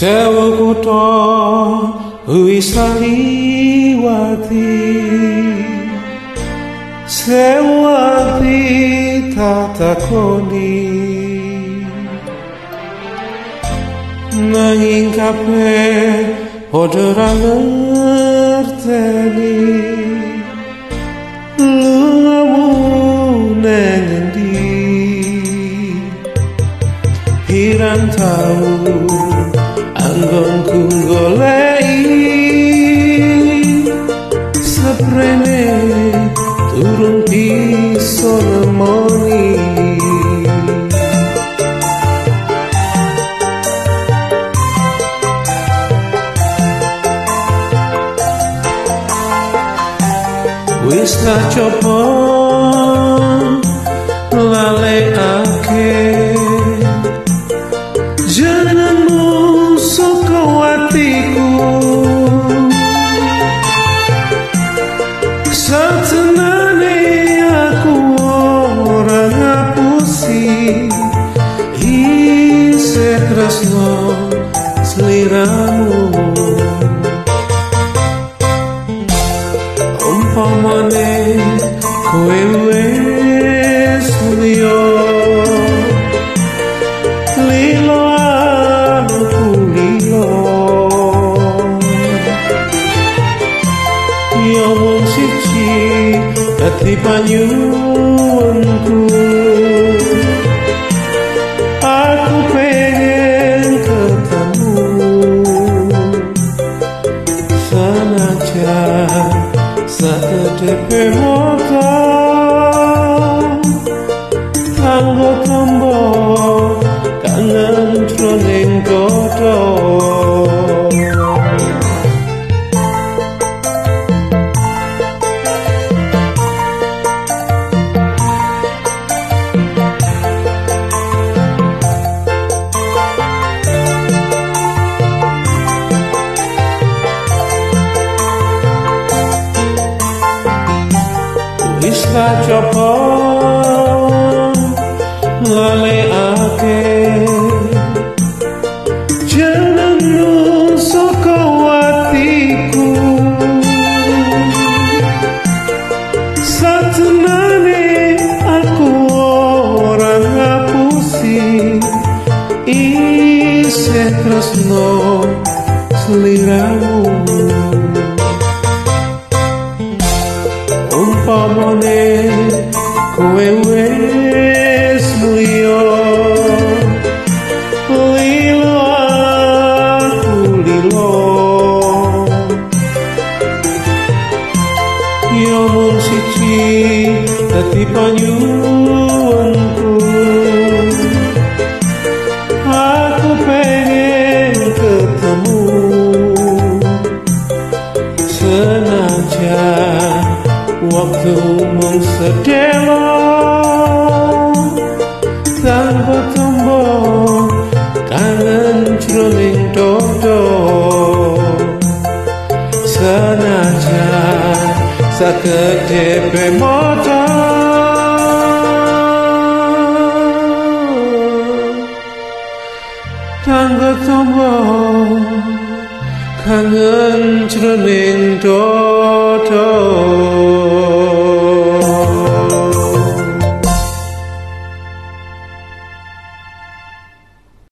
Sewa kutha wis liwati Sewa ati tatakoni Nanging kabeh padha ra ngerteni Pirang tahu anggon ku golei saprene turun piso nemoni wis tak coba lale tresno sliramu umpamane kowe wis liyo lilo aku lilo yo mung siji panyuwunku Saturday morning, tango come. Isla copo lale ake Jangan nusoko watiku Satu nane aku orang ngapusi. Ise tresno seliramu umpamane kowe wis mulya lilo aku lilo. Yo mung siji dadi panyuwunku. Aku pengen ketemu. Senajan waktu mung sedelo tanpa tombo kangen jroning dodo. Senajan sakedhepe moto tangga tombo kangen jroning dodo